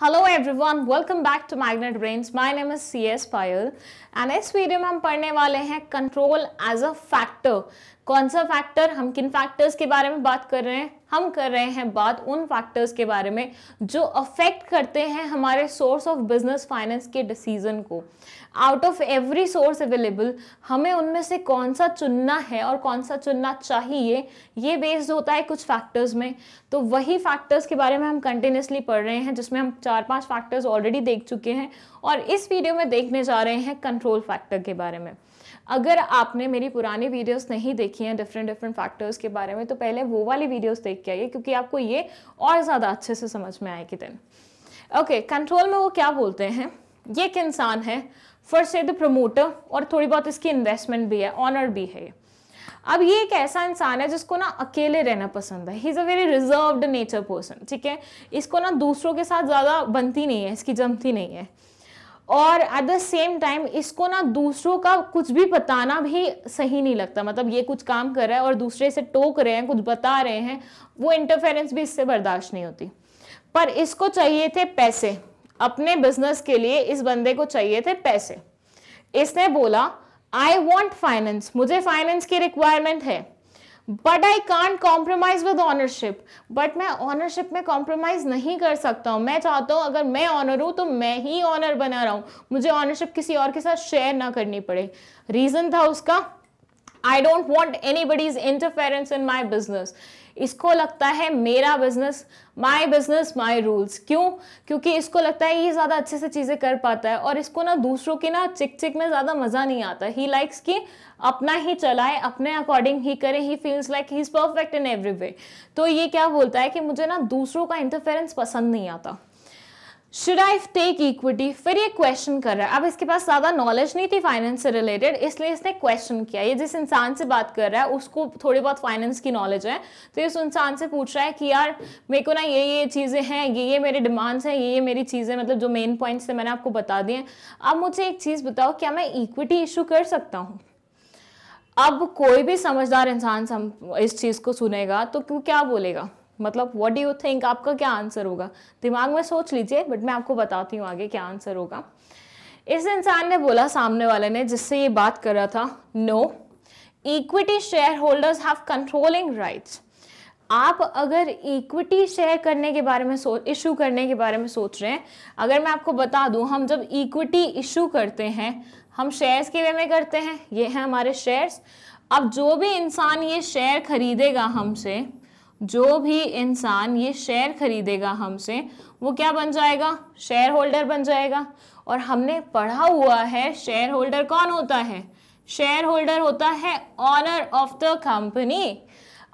Hello everyone welcome back to magnet brains my name is C S Payal and इस video में हम पढ़ने वाले हैं कंट्रोल एज अ फैक्टर कौन सा फैक्टर हम किन फैक्टर्स के बारे में बात कर रहे हैं? हम कर रहे हैं बात उन फैक्टर्स के बारे में जो अफेक्ट करते हैं हमारे सोर्स ऑफ़ बिज़नेस फाइनेंस के डिसीज़न को। Out of every source available हमें उनमें से कौन सा चुनना है और कौन सा चुनना चाहिए, ये बेस्ड होता है कुछ फैक्टर्स में। तो वही फैक्टर्स के बारे में हम कंटिन्यूसली पढ़ रहे हैं, जिसमें हम चार पाँच फैक्टर्स ऑलरेडी देख चुके हैं। और इस वीडियो में देखने जा रहे हैं कंट्रोल फैक्टर के बारे में। अगर आपने मेरी पुरानी वीडियोस नहीं देखी हैं डिफरेंट डिफरेंट फैक्टर्स के बारे में तो पहले वो वाली वीडियोस देख के आइए, क्योंकि आपको ये और ज़्यादा अच्छे से समझ में आएगी दिन। ओके कंट्रोल में वो क्या बोलते हैं? ये एक इंसान है फ़र्स्ट से द प्रमोटर और थोड़ी बहुत इसकी इन्वेस्टमेंट भी है ऑनर भी है अब ये एक ऐसा इंसान है जिसको ना अकेले रहना पसंद है। He is a very reserved nature person ठीक है? इसको ना दूसरों के साथ ज़्यादा बनती नहीं है, इसकी जमती नहीं है। और एट द सेम टाइम इसको ना दूसरों का कुछ भी बताना भी सही नहीं लगता। मतलब ये कुछ काम कर रहा है और दूसरे से टोक रहे हैं, कुछ बता रहे हैं, वो इंटरफेरेंस भी इससे बर्दाश्त नहीं होती। पर इसको चाहिए थे पैसे। अपने बिज़नेस के लिए इस बंदे को चाहिए थे पैसे। इसने बोला आई वॉन्ट फाइनेंस मुझे फाइनेंस की रिक्वायरमेंट है। But I can't compromise with ownership but मैं ऑनरशिप में कॉम्प्रोमाइज नहीं कर सकता हूँ। मैं चाहता हूँ अगर मैं ऑनर हूँ तो मैं ही ऑनर बना रहा हूँ। मुझे ऑनरशिप किसी और के साथ शेयर ना करनी पड़े। रीजन था उसका I don't want anybody's interference in my business इसको लगता है मेरा business my business my rules क्यों? क्योंकि इसको लगता है ये ज़्यादा अच्छे से चीज़ें कर पाता है और इसको ना दूसरों की ना चिक चिक में ज़्यादा मज़ा नहीं आता। ही लाइक्स कि अपना ही चलाए, अपने अकॉर्डिंग ही करे he feels like he is perfect in every way तो ये क्या बोलता है कि मुझे ना दूसरों का इंटरफेरेंस पसंद नहीं आता। शुड आई टेक इक्विटी फिर ये क्वेश्चन कर रहा है। अब इसके पास ज़्यादा नॉलेज नहीं थी फाइनेंस से रिलेटेड इसलिए इसने क्वेश्चन किया। ये जिस इंसान से बात कर रहा है, उसको थोड़ी बहुत फाइनेंस की नॉलेज है। तो इस इंसान से पूछ रहा है कि यार, मेरे को ना ये ये चीज़ें हैं, ये ये मेरे डिमांड्स हैं, ये ये मेरी चीज़ें मतलब जो मेन पॉइंट्स थे मैंने आपको बता दिए। अब मुझे एक चीज़ बताओ, क्या मैं इक्विटी इशू कर सकता हूँ? अब कोई भी समझदार इंसान इस चीज़ को सुनेगा तो क्या बोलेगा? मतलब व्हाट डू यू थिंक आपका क्या आंसर होगा? दिमाग में सोच लीजिए बट मैं आपको बताती हूँ आगे क्या आंसर होगा। इस इंसान ने बोला सामने वाले ने, जिससे ये बात कर रहा था no equity shareholders have controlling rights आप अगर इक्विटी शेयर करने के बारे में सोच इशू करने के बारे में सोच रहे हैं, अगर मैं आपको बता दूँ, हम जब इक्विटी इशू करते हैं, हम शेयर्स के वे में करते हैं, ये हैं हमारे शेयर्स अब जो भी इंसान ये शेयर खरीदेगा हमसे जो भी इंसान ये शेयर खरीदेगा हमसे, वो क्या बन जाएगा? शेयर होल्डर बन जाएगा। और हमने पढ़ा हुआ है शेयर होल्डर कौन होता है? शेयर होल्डर होता है ऑनर ऑफ़ द कंपनी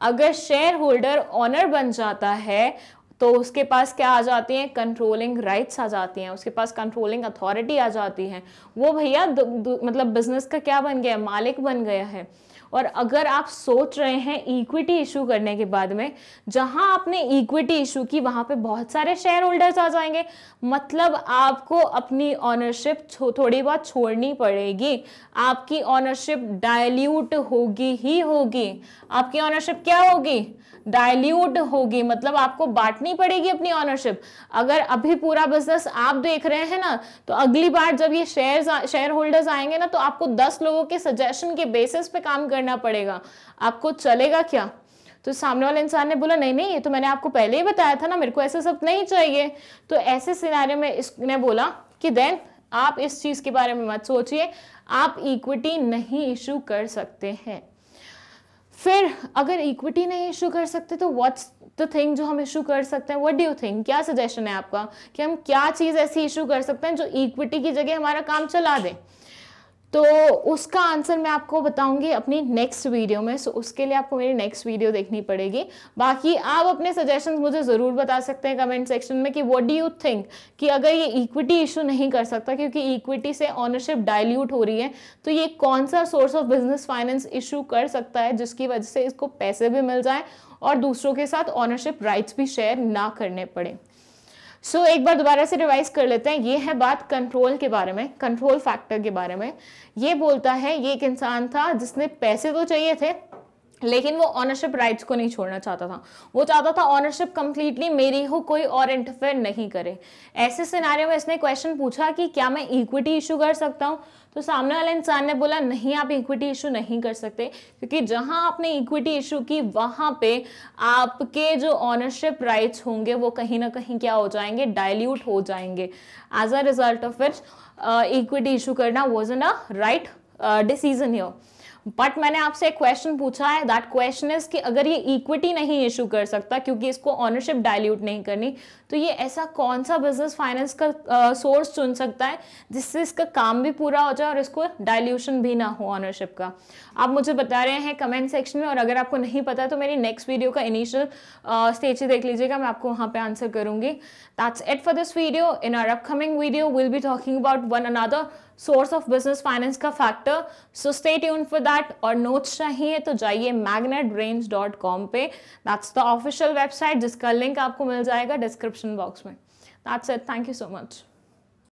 अगर शेयर होल्डर ऑनर बन जाता है तो उसके पास क्या आ जाती हैं? कंट्रोलिंग राइट्स आ जाती हैं। उसके पास कंट्रोलिंग अथॉरिटी आ जाती है। वो भैया मतलब बिज़नेस का क्या बन गया? मालिक बन गया है। और अगर आप सोच रहे हैं इक्विटी इशू करने के बाद में, जहाँ आपने इक्विटी इशू की, वहाँ पे बहुत सारे शेयर होल्डर्स आ जाएँगे। मतलब आपको अपनी ऑनरशिप थोड़ी बहुत छोड़नी पड़ेगी। आपकी ऑनरशिप डायल्यूट होगी ही होगी। आपकी ऑनरशिप क्या होगी? डायल्यूट होगी। मतलब आपको बांटनी पड़ेगी अपनी ऑनरशिप अगर अभी पूरा बिज़नेस आप देख रहे हैं ना तो अगली बार जब ये शेयर शेयर होल्डर्स आएँगे ना तो आपको दस लोगों के सजेशन के बेसिस पे काम करना पड़ेगा। आपको चलेगा क्या? तो सामने वाले इंसान ने बोला, नहीं नहीं, ये तो मैंने आपको पहले ही बताया था ना, मेरे को ऐसे सब नहीं चाहिए। तो ऐसे सिनारे में इसने बोला कि देन, आप इस चीज़ के बारे में मत सोचिए, आप इक्विटी नहीं इशू कर सकते हैं। फिर, अगर इक्विटी नहीं इशू कर सकते तो व्हाट्स द थिंग जो हम इशू कर सकते हैं? व्हाट डू यू थिंक क्या सजेशन है आपका कि हम क्या चीज़ ऐसी इशू कर सकते हैं जो इक्विटी की जगह हमारा काम चला दें? तो उसका आंसर मैं आपको बताऊँगी अपनी नेक्स्ट वीडियो में सो उसके लिए आपको मेरी नेक्स्ट वीडियो देखनी पड़ेगी। बाकी आप अपने सजेशंस मुझे ज़रूर बता सकते हैं कमेंट सेक्शन में कि व्हाट डू यू थिंक कि अगर ये इक्विटी इशू नहीं कर सकता, क्योंकि इक्विटी से ऑनरशिप डायल्यूट हो रही है तो ये कौन सा source of business finance issue कर सकता है, जिसकी वजह से इसको पैसे भी मिल जाए और दूसरों के साथ ऑनरशिप राइट्स भी शेयर ना करने पड़े? सो so, एक बार दोबारा से रिवाइज कर लेते हैं। ये है बात कंट्रोल के बारे में कंट्रोल फैक्टर के बारे में। ये बोलता है ये एक इंसान था जिसने पैसे तो चाहिए थे लेकिन वो ऑनरशिप राइट्स को नहीं छोड़ना चाहता था। वो चाहता था ऑनरशिप कंप्लीटली मेरी हो, कोई और इंटरफेयर नहीं करे। ऐसे सिनारियों में इसने क्वेश्चन पूछा कि क्या मैं इक्विटी इशू कर सकता हूँ? तो सामने वाले इंसान ने बोला, नहीं, आप इक्विटी इशू नहीं कर सकते। क्योंकि जहाँ आपने इक्विटी इशू की, वहाँ पे आपके जो ऑनरशिप राइट्स होंगे, वो कहीं ना कहीं क्या हो जाएँगे? डायल्यूट हो जाएँगे। As a result of which equity issue करना was in a right decision here but मैंने आपसे एक क्वेश्चन पूछा है। दैट क्वेश्चन इज़ कि अगर ये इक्विटी नहीं इशू कर सकता, क्योंकि इसको ऑनरशिप डायल्यूट नहीं करनी तो ये ऐसा कौन सा बिज़नेस फाइनेंस का सोर्स चुन सकता है, जिससे इसका काम भी पूरा हो जाए और इसको डायल्यूशन भी ना हो ऑनरशिप का? आप मुझे बता रहे हैं कमेंट सेक्शन में, और अगर आपको नहीं पता तो मेरी नेक्स्ट वीडियो का इनिशियल स्टेज देख लीजिएगा, मैं आपको वहाँ पे आंसर करूँगी। That's it for this video in our upcoming video will be talking about one another source of business finance का factor so stay tune for that और नोट्स चाहिए तो जाइए मैग्नेट रेंज डॉट कॉम पे. That's the official website जिसका link आपको मिल जाएगा डिस्क्रिप्शन बॉक्स में. That's it thank you so much